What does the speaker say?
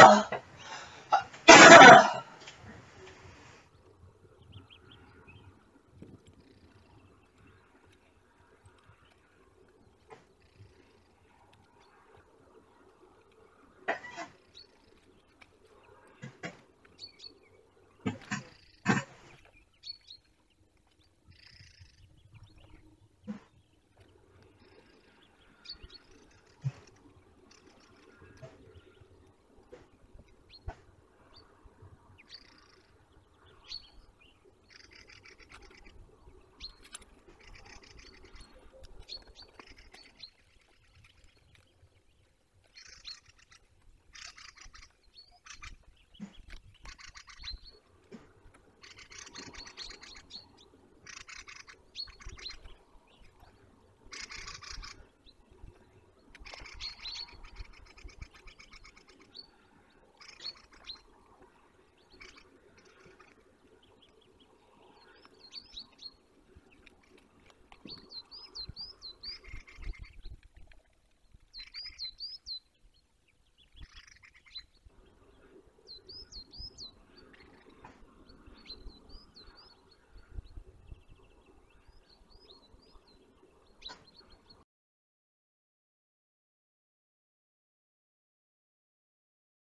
Well,